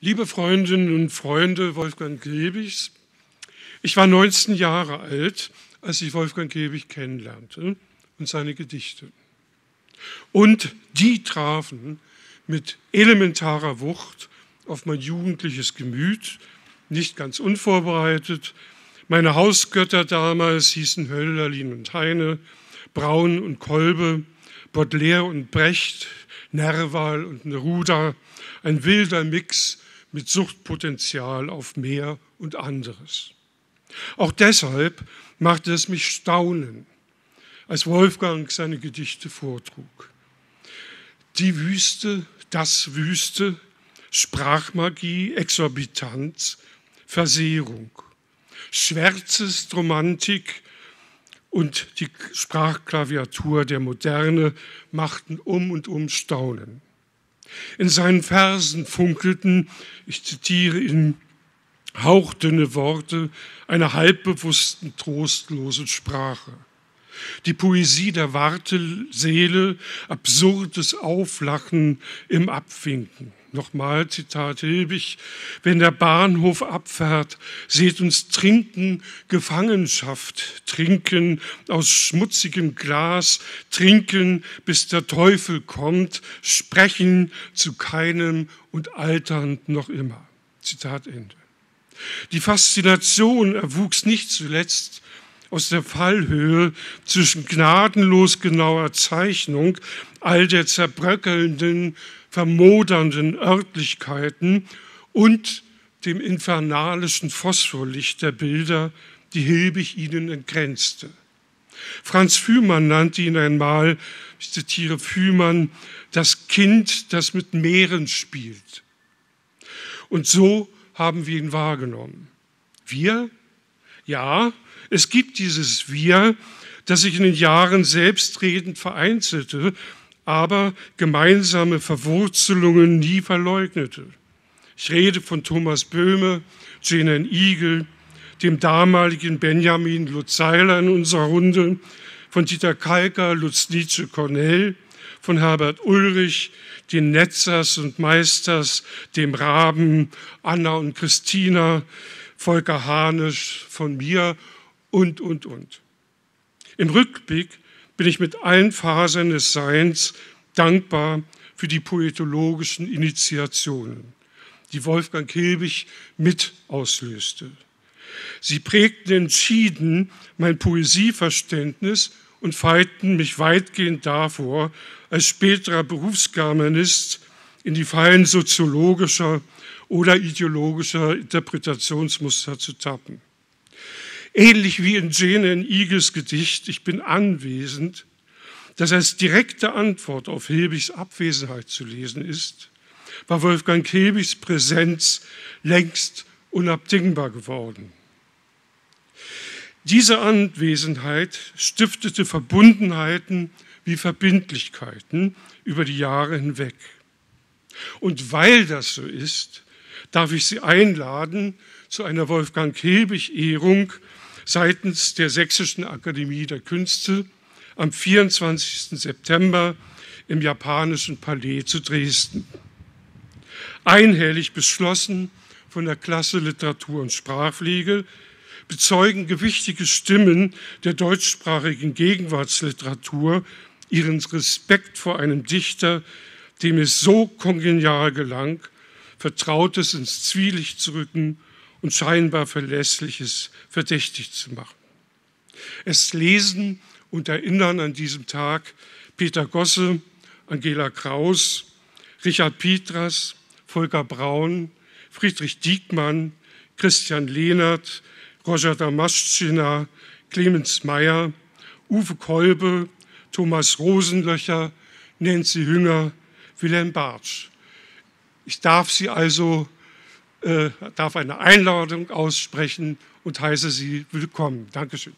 Liebe Freundinnen und Freunde Wolfgang Gebigs, ich war 19 Jahre alt, als ich Wolfgang Gebig kennenlernte und seine Gedichte. Und die trafen mit elementarer Wucht auf mein jugendliches Gemüt, nicht ganz unvorbereitet. Meine Hausgötter damals hießen Hölderlin und Heine, Braun und Kolbe, Baudelaire und Brecht, Nerval und Neruda, ein wilder Mix mit Suchtpotenzial auf mehr und anderes. Auch deshalb machte es mich staunen, als Wolfgang seine Gedichte vortrug. Die Wüste, das Wüste, Sprachmagie, Exorbitanz, Versehrung, Schwärzest Romantik und die Sprachklaviatur der Moderne machten um und um Staunen. In seinen Versen funkelten, ich zitiere ihn, hauchdünne Worte einer halbbewussten, trostlosen Sprache. Die Poesie der Warteseele, absurdes Auflachen im Abwinken. Nochmal Zitat Hilbig, wenn der Bahnhof abfährt, seht uns trinken Gefangenschaft, trinken aus schmutzigem Glas, trinken, bis der Teufel kommt, sprechen zu keinem und alternd noch immer. Zitat Ende. Die Faszination erwuchs nicht zuletzt aus der Fallhöhe zwischen gnadenlos genauer Zeichnung all der zerbröckelnden, vermodernden Örtlichkeiten und dem infernalischen Phosphorlicht der Bilder, die Hilbig ihnen entgrenzte. Franz Fühmann nannte ihn einmal, ich zitiere Fühmann, das Kind, das mit Meeren spielt. Und so haben wir ihn wahrgenommen. Wir? Ja, es gibt dieses Wir, das sich in den Jahren selbstredend vereinzelte, aber gemeinsame Verwurzelungen nie verleugnete. Ich rede von Thomas Böhme, Jenen Igel, dem damaligen Benjamin Lutz Seiler in unserer Runde, von Dieter Kalker, Lutz Nietzsche Cornell, von Herbert Ulrich, den Netzers und Meisters, dem Raben, Anna und Christina, Volker Hanisch, von mir und, und, und. Im Rückblick bin ich mit allen Fasern des Seins dankbar für die poetologischen Initiationen, die Wolfgang Hilbig mit auslöste. Sie prägten entschieden mein Poesieverständnis und feiten mich weitgehend davor, als späterer Berufsgermanist in die Fallen soziologischer oder ideologischer Interpretationsmuster zu tappen. Ähnlich wie in Jane in Igels Gedicht Ich bin anwesend, das als direkte Antwort auf Hilbigs Abwesenheit zu lesen ist, war Wolfgang Hilbigs Präsenz längst unabdingbar geworden. Diese Anwesenheit stiftete Verbundenheiten wie Verbindlichkeiten über die Jahre hinweg. Und weil das so ist, darf ich Sie einladen zu einer Wolfgang Hilbig-Ehrung seitens der Sächsischen Akademie der Künste am 24. September im japanischen Palais zu Dresden. Einhellig beschlossen von der Klasse Literatur und Sprachpflege bezeugen gewichtige Stimmen der deutschsprachigen Gegenwartsliteratur ihren Respekt vor einem Dichter, dem es so kongenial gelang, Vertrautes ins Zwielicht zu rücken und scheinbar Verlässliches verdächtig zu machen. Es lesen und erinnern an diesem Tag Peter Gosse, Angela Kraus, Richard Pietras, Volker Braun, Friedrich Diekmann, Christian Lehnert, Roger Damaschina, Clemens Meyer, Uwe Kolbe, Thomas Rosenlöcher, Nancy Hünger, Wilhelm Bartsch. Ich darf Sie also äh, darf eine Einladung aussprechen und heiße Sie willkommen. Dankeschön.